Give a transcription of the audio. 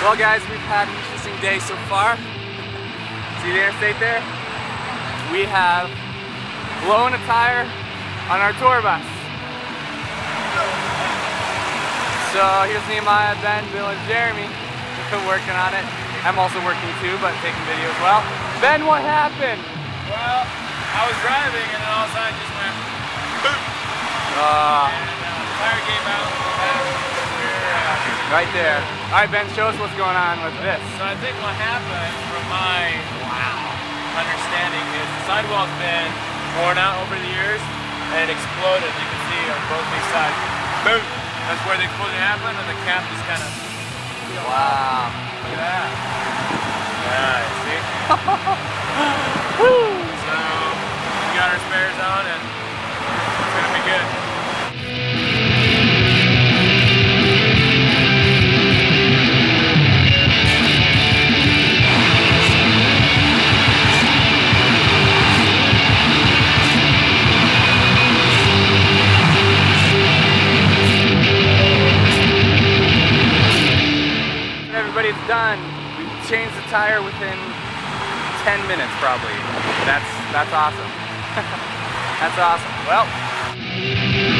Well guys, we've had an interesting day so far. See the interstate there? We have blown a tire on our tour bus. So here's Nehemiah, Ben, Bill, and Jeremy working on it. I'm also working too, but taking video as well. Ben, what happened? Well, I was driving and then all of a sudden I just went boom. Uh, uh, Right there. All right, Ben, show us what's going on with this. So I think what happened, from my wow understanding, is the sidewall's been worn out over the years and it exploded. You can see on both these sides. Boom. That's where the explosion happened, and the cap just kind of. Wow. Look at that. Yeah, see? Woo! So we got our spares on, and It's done. We changed the tire within 10 minutes, probably. That's that's awesome. that's awesome. Well.